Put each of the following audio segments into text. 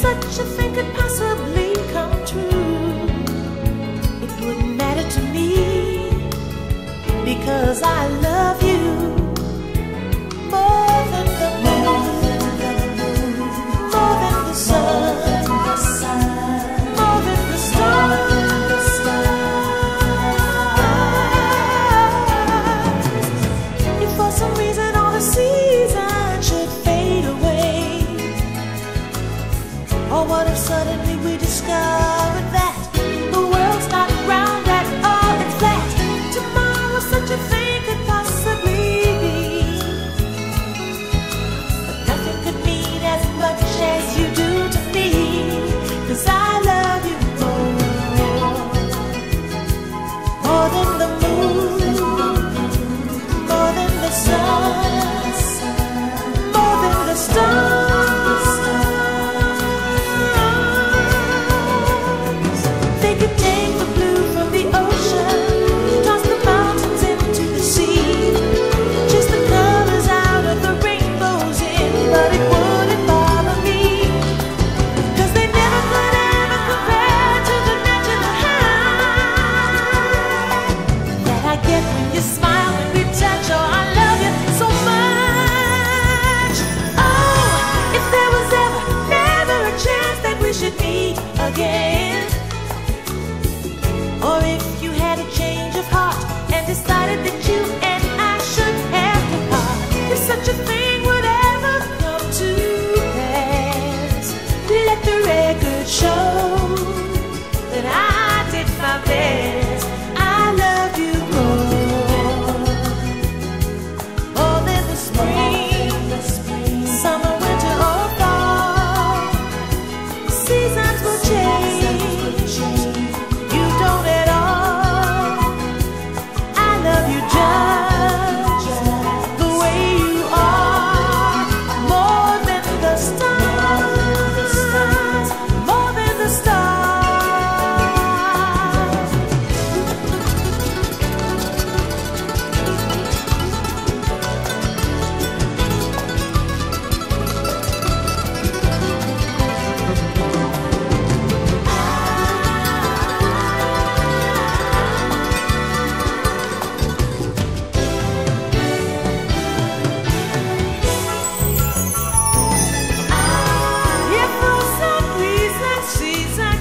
such a thing could possibly come true. It wouldn't matter to me Because I love what if suddenly we discovered decided that you and I should have If such a thing would ever come to pass. Let the record show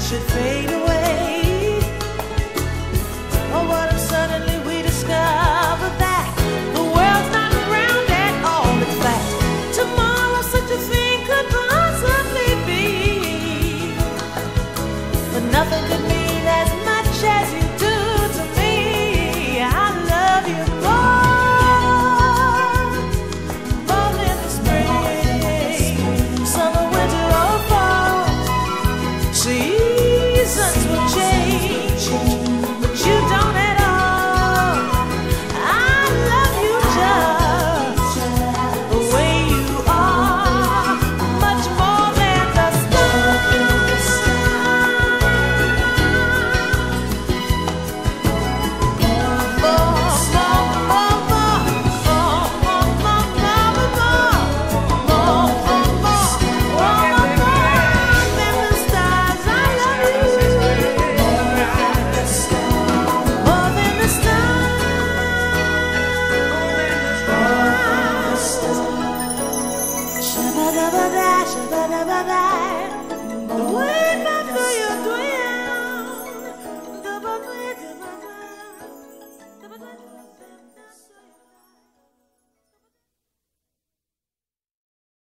should fail. ba ba ba ba